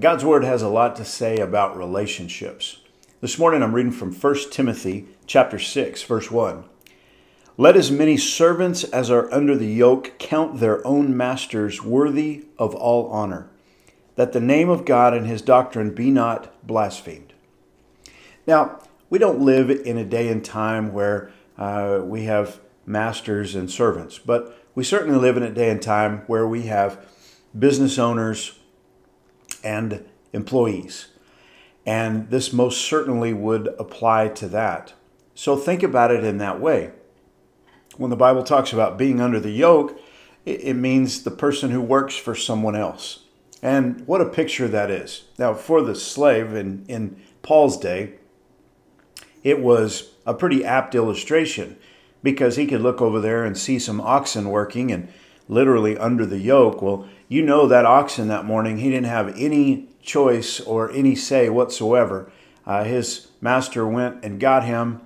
God's word has a lot to say about relationships. This morning I'm reading from 1 Timothy chapter 6 verse 1. Let as many servants as are under the yoke count their own masters worthy of all honor, that the name of God and his doctrine be not blasphemed. Now, we don't live in a day and time where uh, we have masters and servants, but we certainly live in a day and time where we have business owners and employees. And this most certainly would apply to that. So think about it in that way when the Bible talks about being under the yoke, it, means the person who works for someone else. And what a picture that is. Now, for the slave in, in Paul's day, it was a pretty apt illustration because he could look over there and see some oxen working and literally under the yoke. Well, you know that oxen that morning, he didn't have any choice or any say whatsoever. Uh, his master went and got him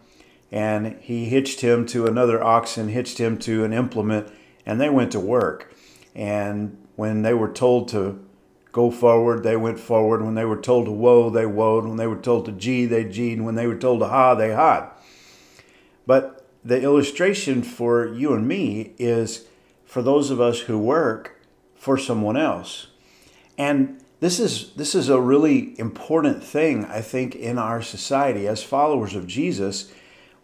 and he hitched him to another oxen, hitched him to an implement, and they went to work. And when they were told to go forward, they went forward. When they were told to whoa, they woed. When they were told to gee, they geed. When they were told to ha, they ha. But the illustration for you and me is for those of us who work for someone else. And this is this is a really important thing I think in our society as followers of Jesus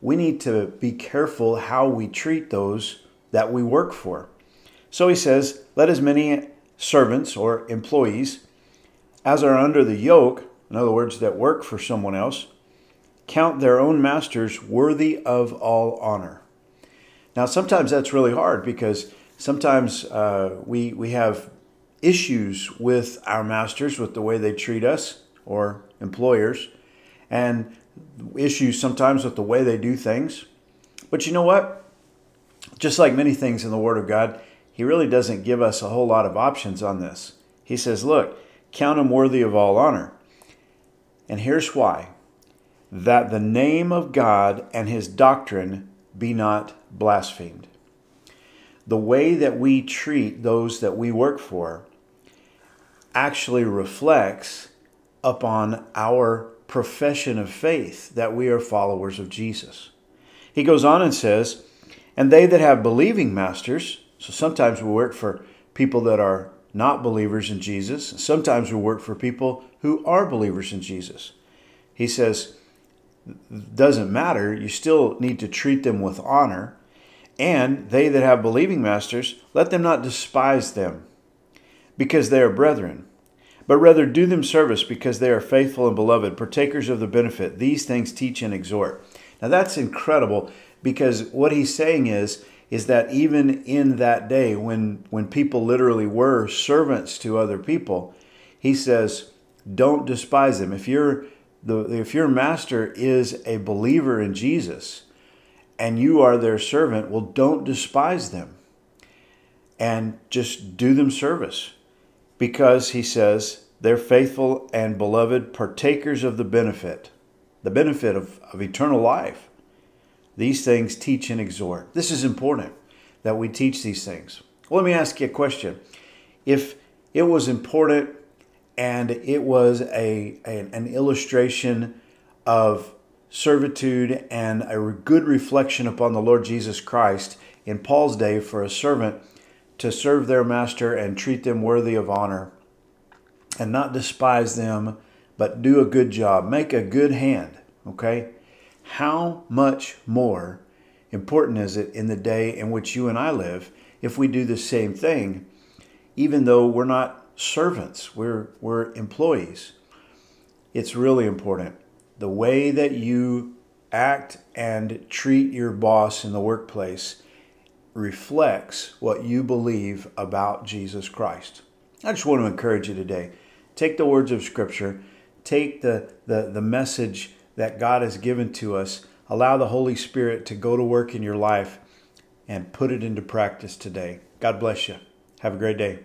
we need to be careful how we treat those that we work for. So he says, Let as many servants or employees as are under the yoke, in other words, that work for someone else, count their own masters worthy of all honor. Now, sometimes that's really hard because sometimes uh, we, we have issues with our masters, with the way they treat us or employers. And issues sometimes with the way they do things. But you know what? Just like many things in the Word of God, He really doesn't give us a whole lot of options on this. He says, look, count him worthy of all honor. And here's why that the name of God and His doctrine be not blasphemed. The way that we treat those that we work for actually reflects upon our profession of faith that we are followers of Jesus. He goes on and says, And they that have believing masters, so sometimes we work for people that are not believers in Jesus, sometimes we work for people who are believers in Jesus. He says, doesn't matter, you still need to treat them with honor. And they that have believing masters, let them not despise them, because they are brethren but rather do them service because they are faithful and beloved, partakers of the benefit. These things teach and exhort. Now that's incredible because what he's saying is is that even in that day when when people literally were servants to other people, he says, don't despise them. If you're the if your master is a believer in Jesus and you are their servant, well don't despise them. And just do them service because he says they're faithful and beloved partakers of the benefit, the benefit of, of eternal life. These things teach and exhort. This is important that we teach these things. Well, let me ask you a question. If it was important and it was a, a an illustration of servitude and a good reflection upon the Lord Jesus Christ in Paul's day for a servant to serve their master and treat them worthy of honor and not despise them, but do a good job. Make a good hand, okay? How much more important is it in the day in which you and I live if we do the same thing, even though we're not servants, we're, we're employees? It's really important. The way that you act and treat your boss in the workplace reflects what you believe about Jesus Christ. I just want to encourage you today. Take the words of Scripture, take the, the, the message that God has given to us, allow the Holy Spirit to go to work in your life and put it into practice today. God bless you. Have a great day.